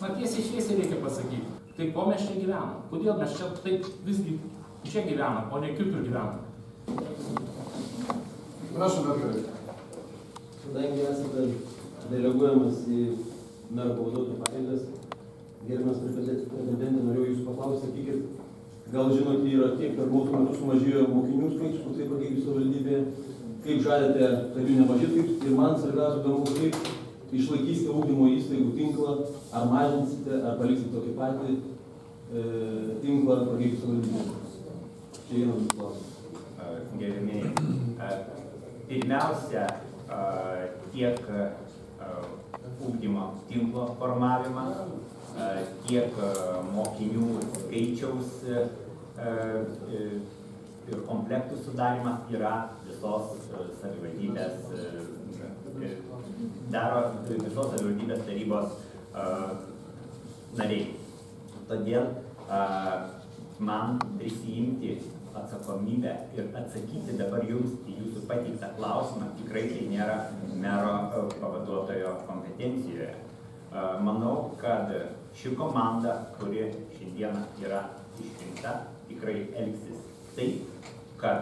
Na tiesiai šviesiai reikia pasakyti. Tai ko mes čia gyvenam? Kodėl mes čia taip visgi čia gyvenam, o ne kitur gyvenam? Prašom, daktarai. Kadangi esate deleguojamas į mero pavaduotojo pareigas, gerbiamas prezidentė, norėjau jūsų paklausti, sakykit, gal žinote, yra kiek per mokslo metus sumažėjo mokinių skaičius, koksai pakeitė savivaldybė, kaip žadate, kad jų nemažėtų ir man svarbiausia įdomu, kaip išlaikysite ūkdymo įstaigų tinklą, ar mažinsite, ar paliksite tokį patį e, tinklą pakeitė savivaldybė. Čia vienas jūsų klausimas. gerbėmiai. Pirmiausia, a, tiek a, ūkdymo tinklo formavimą, a, tiek mokinių skaičiaus ir komplektų sudarimas yra visos savivaldybės, daro visos savivaldybės tarybos nariai. Todėl man prisijimti atsakomybę ir atsakyti dabar jums į jūsų pateiktą klausimą tikrai tai nėra mero pavaduotojo kompetencijoje. Manau, kad ši komanda, kuri šiandieną yra išrinkta, tikrai elgsis taip, kad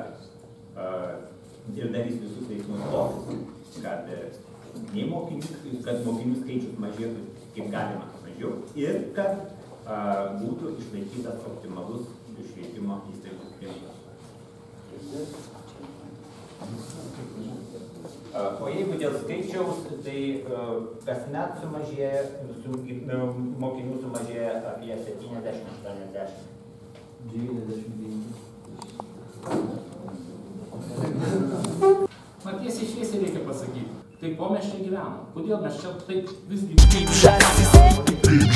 ir darys visus veiksmus tokius, nei mokinių, kad mokinių skaičius mažėtų kaip galima mažiau ir kad a, būtų išlaikytas optimalus švietimo įstaigų tinklas. A, O jeigu dėl skaičiaus, tai a, kasmet sumažėja, su, mokinių sumažėja apie 70-80. 95. Na tiesiai šviesiai reikia pasakyti. Tai ko mes čia gyvenam? Kodėl mes čia taip visgi Kaip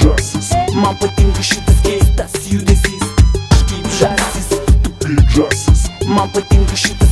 žąsis, man patinka šitas keistas judesys. Kaip žąsis, man patinka šitas keistas